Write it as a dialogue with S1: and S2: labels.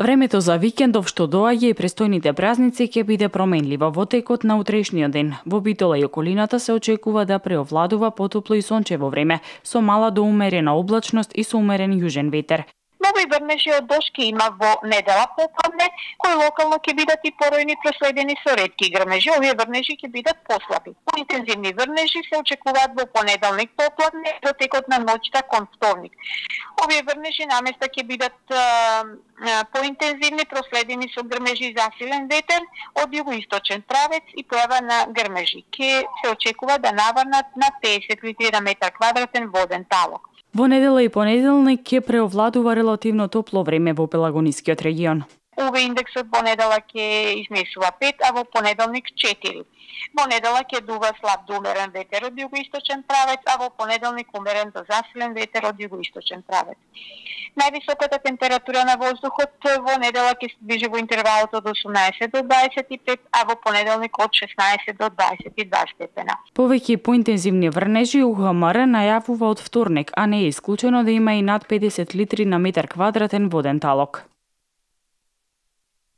S1: Времето за викендов што доаѓа и престојните празници ќе биде променливо во текот на утрешниот ден. Во Битола и околината се очекува да преовладува потопло и сончево време, со мала до умерена облачност и со умерен јужен ветер.
S2: Нови врнежи од дошки има во недела попладне, кои локално ќе бидат и поројни проследени со ретки грмежи. Овие врнежи ќе бидат послаби. Поинтензивни врнежи се очекуваат во понеделник попладне до текот на ноќта кон вторник. Овие врнежи наместа ќе бидат поинтензивни проследени со грмежи засилен ветер од југоисточен правец и појава на грмежи. Ке се очекува да наврнат на 50 литри на метар квадратен воден талок.
S1: Во недела и понеделник ќе преовладува релативно топло време во Пелагонискиот регион.
S2: Ова индексот во недела ќе изнесува 5, а во понеделник 4. Во недела ќе дува слаб до умерен ветер од југоисточен правец, а во понеделник умерен до засилен ветер од југоисточен правец. Највисоката температура на воздухот во недела ќе се движи во интервалот од 18 до 25, а во понеделник од 16 до 22 степена.
S1: Повеќе поинтензивни врнежи УГМР најавува од вторник, а не е исклучено да има и над 50 литри на метар квадратен воден талок.